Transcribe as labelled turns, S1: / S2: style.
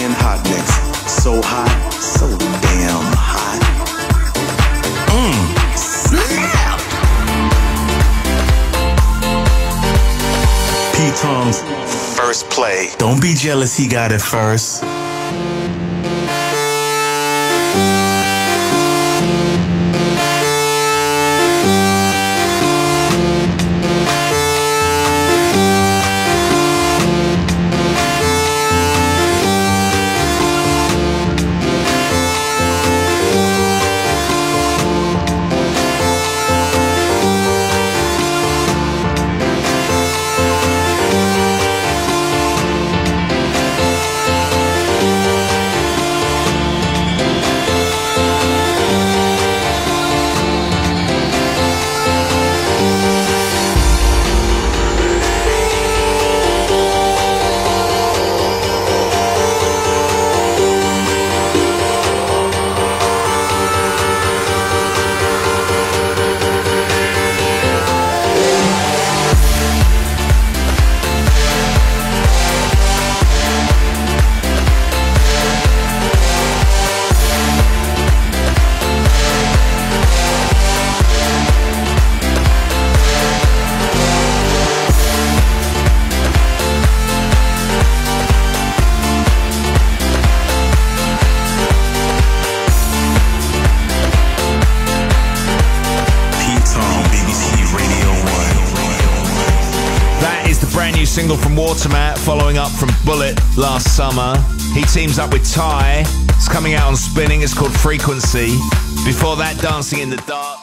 S1: fucking hot mix. So hot, so damn hot. Mmm, snap! Pete Tong's first play. Don't be jealous, he got it first.
S2: The brand new single from Watermät, following up from Bullit last summer. He teams up with TAI. It's coming out on Spinnin'. It's called Frequency. Before that, Dancing in the Dark.